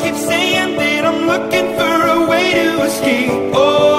keep saying that I'm looking for a way to escape. Oh.